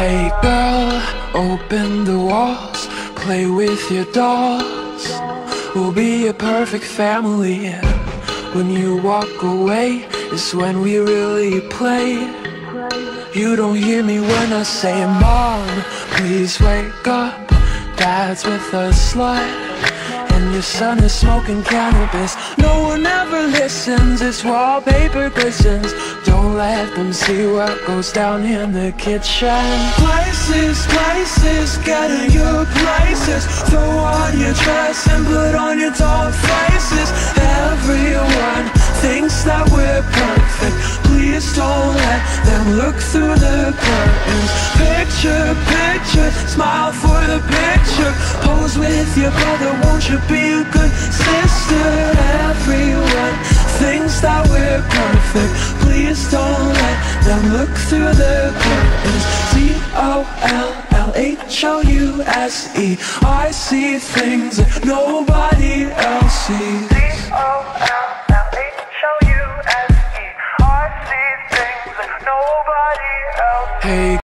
Hey girl, open the walls, play with your dolls. We'll be a perfect family. When you walk away, is when we really play. You don't hear me when I say, Mom, please wake up. Dad's with a slut. And your son is smoking cannabis No one ever listens, it's wallpaper glistens. Don't let them see what goes down in the kitchen. Places, places, get in your places Throw on your dress and put on your dog faces. Everyone thinks that we're perfect. Please don't let them look through the curtains. Picture, picture, smile for the picture. Pose with your brother, won't you be a good perfect. Please don't let them look through the curtains D-O-L-L-H-O-U-S-E I see things that nobody else sees